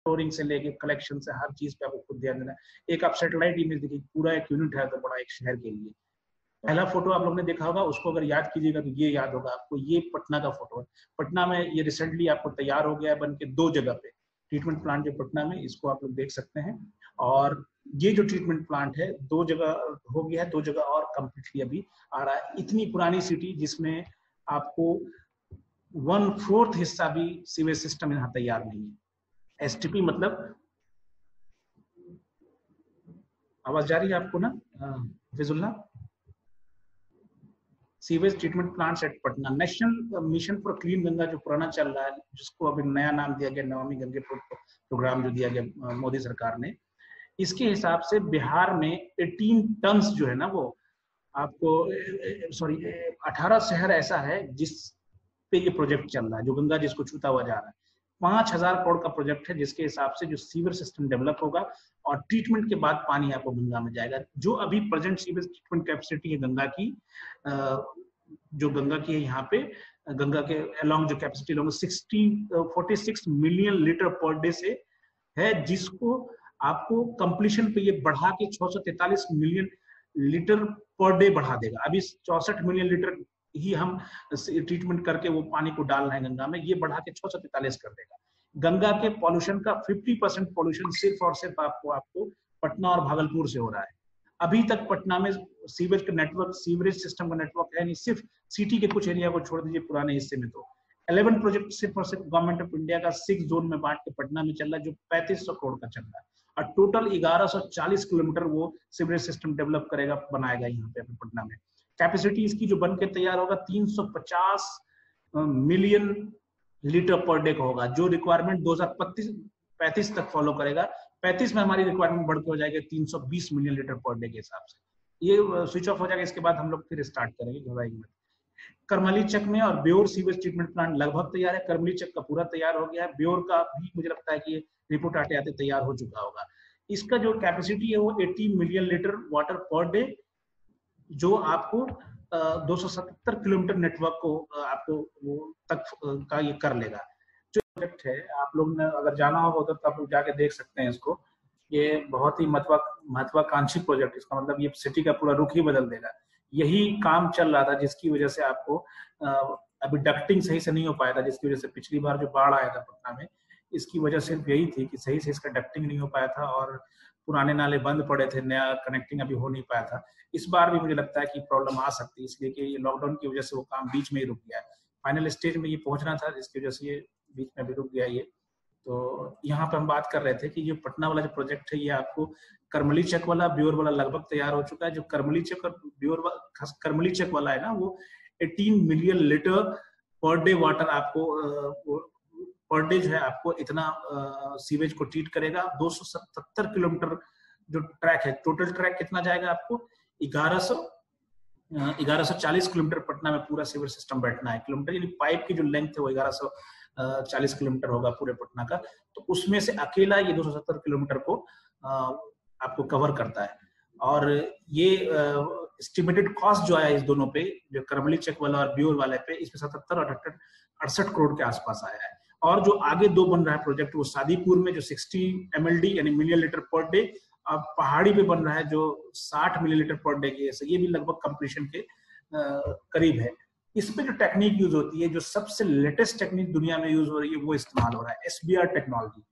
Storing से लेके collection से हर चीज़ पे आपको खुद ध्यान देना एक आप सेटेलाइट इमेज देखिए, पूरा एक यूनिट है तो बड़ा एक शहर के लिए। पहला फ़ोटो आप लोग ने देखा होगा, उसको अगर याद कीजिएगा तो ये याद होगा आपको, ये पटना का फ़ोटो है। पटना में ये रिसेंटली आपको तैयार हो गया है बन के दो जगह पे। ट्रीटमेंट प्लांट जो पटना में, इसको आप लोग देख सकते हैं। और ये जो ट्रीटमेंट प्लांट है, दो जगह हो गया है, दो जगह और कम्प्लीटली अभी आ रहा है। इतनी पुरानी सिटी जिसमें आपको वन फोर्थ हिस्सा भी सीवेज सिस्टम यहाँ तैयार नहीं है। एस मतलब आवाज़ जा रही है आपको ना? फिजुल्ला? Sewage treatment plants at Patna national mission for clean Ganga जो पुराना चल रहा है जिसको अभी नया नाम दिया गया नमामि गंगे प्रोग्राम जो दिया गया मोदी सरकार ने इसके हिसाब से बिहार में 18 टन जो है ना वो आपको सॉरी 18 शहर ऐसा है जिस पे ये प्रोजेक्ट चल रहा है जो गंगा जिसको छूता हुआ जा रहा है। पाँच हज़ार करोड़ का प्रोजेक्ट है, जिसके हिसाब से जो सीवर सिस्टम डेवलप होगा और ट्रीटमेंट के बाद पानी आपको गंगा में जाएगा। जो अभी प्रेजेंट सीवर ट्रीटमेंट कैपेसिटी है गंगा की जो गंगा की है यहाँ पे, गंगा के अलोंग जो कैपेसिटी लोग sixteen forty six million litre per day से है, जिसको आपको कंप्लीशन पे ये बढ़ा के छह मिलियन लीटर पर डे बढ़ा देगा। अभी चौसठ मिलियन लीटर ही हम ट्रीटमेंट करके वो पानी को डाल रहे हैं गंगा में, ये बढ़ा के छह सौ तैतालीस कर देगा। गंगा के पॉल्यूशन का 50 परसेंट पॉल्यूशन सिर्फ़ और सिर्फ़ आपको आपको पटना और भागलपुर से हो रहा है। अभी तक पटना में सीवेज का नेटवर्क सीवरेज सिस्टम का नेटवर्क है नहीं, सिर्फ़ सिटी के कुछ एरिया को छोड़ दीजिए, पुराने हिस्से में तो। 11 प्रोजेक्ट सिर्फ़ और सिर्फ़ गवर्नमेंट ऑफ़ इंडिया का सिक्स जोन में बांट के पटना में चल रहा है, जो पैंतीस करोड़ का चल रहा है। और टोटल 1140 किलोमीटर वो सीवरेज सिस्टम डेवलप करेगा बनाएगा यहाँ पे पटना में। कैपेसिटी इसकी जो बन के तैयार होगा 350 मिलियन लीटर पर डे का होगा, जो रिक्वायरमेंट 2025 पैंतीस तक फॉलो करेगा। 35 में हमारी रिक्वायरमेंट बढ़ के हो जाएगी 320 मिलियन लीटर पर डे के हिसाब से। ये स्विच ऑफ़ हो जाएगा, इसके बाद हम लोग फिर स्टार्ट करेंगे घबराएँगे करमली चक में और ब्योर सीवेज ट्रीटमेंट प्लांट लगभग तैयार है। करमली चक का पूरा तैयार हो गया है। ब्योर का भी मुझे लगता है कि रिपोर्ट आते आते तैयार हो चुका होगा। इसका जो कैपेसिटी है वो 80 million litre water per day जो आपको दो किलोमीटर नेटवर्क को आपको वो तक का ये कर लेगा। जो प्रोजेक्ट है, आप लोग ने अगर जाना होगा तो आप लोग जाके देख सकते हैं इसको। ये बहुत ही महत्वाकांक्षी प्रोजेक्ट इसका मतलब ये सिटी का पूरा रुख ही बदल देगा। यही काम चल रहा था जिसकी वजह से आपको अभी डक्टिंग सही से नहीं हो पाया था, जिसकी वजह से पिछली बार जो बाढ़ आया था पटना में, इसकी वजह सिर्फ़ यही थी कि सही से इसका डक्टिंग नहीं हो पाया था और पुराने नाले बंद पड़े थे, नया कनेक्टिंग अभी हो नहीं पाया था। इस बार भी मुझे लगता है कि प्रॉब्लम आ सकती है, इसलिए कि लॉकडाउन की वजह से वो काम बीच में ही रुक गया है। फाइनल स्टेज में ये पहुँचना था, जिसकी वजह से ये बीच में भी रुक गया ये। तो यहाँ पे हम बात कर रहे थे कि जो पटना वाला जो प्रोजेक्ट है, ये आपको करमली चक वाला ब्योर वाला लगभग तैयार हो चुका है। जो करमली चक और ब्योर करमली चक वाला है ना, वो 18 million litre per day water आपको पर डे जो है आपको इतना सीवेज को ट्रीट करेगा। 277 किलोमीटर जो ट्रैक है टोटल ट्रैक कितना जाएगा आपको? ग्यारह सौ ग्यारह सौ चालीस किलोमीटर पटना में पूरा सीवर सिस्टम बैठना है। किलोमीटर, यानी पाइप की जो लेंथ है, वो ग्यारह सौ चालीस किलोमीटर होगा पूरे पटना का तो उसमें से अकेला ये 270 किलोमीटर को आपको कवर करता है। और ये एस्टिमेटेड कॉस्ट जो आया इस दोनों पे, जो करमली चेक वाला और ब्यूर वाले पे, इसमें सतहत्तर और अड़सठ करोड़ के आसपास आया है। और जो आगे दो बन रहा है प्रोजेक्ट वो सादीपुर में जो 60 एम यानी मिलियन लीटर पर डे और पहाड़ी पे बन रहा है जो 60 मिलीलीटर पर डे की, ये भी लगभग कंप्लीशन के करीब है। इसमें जो टेक्निक यूज़ होती है, जो सबसे लेटेस्ट टेक्निक दुनिया में यूज़ हो रही है, वो इस्तेमाल हो रहा है एसबीआर टेक्नोलॉजी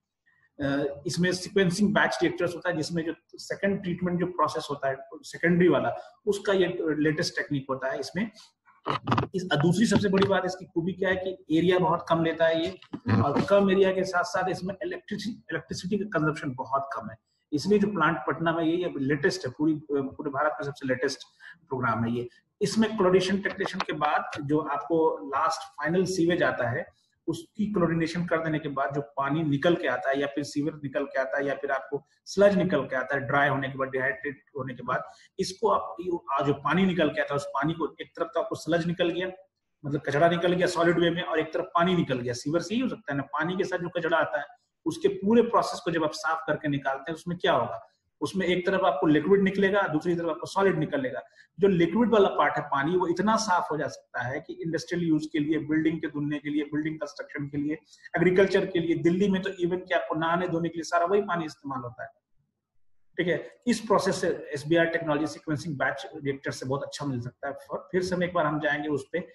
इसमें सिक्वेंसिंग बैच रिएक्टर्स होता है, जिसमें जो सेकंड ट्रीटमेंट जो प्रोसेस होता है सेकेंडरी वाला, उसका ये लेटेस्ट टेक्निक होता है इसमें। इस दूसरी सबसे बड़ी बात इसकी खूबी क्या है कि एरिया बहुत कम लेता है ये। और कम एरिया के साथ साथ इसमें इलेक्ट्रिसिटी इलेक्ट्रिसिटी का कंजप्शन बहुत कम है। इसलिए जो प्लांट पटना में ये लेटेस्ट है, पूरी, पूरे भारत में सबसे लेटेस्ट प्रोग्राम है ये। इसमें क्लोरिनेशन टेक्नेशन के बाद जो आपको लास्ट फाइनल सीवेज आता है, उसकी क्लोरिनेशन कर देने के बाद जो पानी निकल के आता है या फिर सीवर निकल के आता है या फिर आपको स्लज निकल के आता है ड्राई होने के बाद डिहाइड्रेट होने के बाद, इसको आप जो पानी निकल के आता है, उस पानी को एक तरफ़ तो आपको स्लज निकल गया मतलब कचड़ा निकल गया सॉलिड वे में और एक तरफ़ पानी निकल गया। सीवर से ही हो सकता है ना, पानी के साथ जो कचड़ा आता है, उसके पूरे प्रोसेस को जब आप साफ़ करके निकालते हैं, उसमें क्या होगा? उसमें एक तरफ़ आपको लिक्विड निकलेगा, दूसरी तरफ़ आपको सॉलिड निकलेगा। जो लिक्विड वाला पार्ट है पानी, वो इतना साफ़ हो जा सकता है कि इंडस्ट्रियल यूज़ के लिए बिल्डिंग के धुलने के लिए बिल्डिंग कंस्ट्रक्शन के लिए एग्रीकल्चर के लिए, दिल्ली में तो इवन कि आपको नहाने धोने के लिए सारा वही पानी इस्तेमाल होता है। ठीक है? इस प्रोसेस से S B R technology sequencing batch reactor से बहुत अच्छा मिल सकता है। फिर से हम एक बार हम जाएँगे उस पर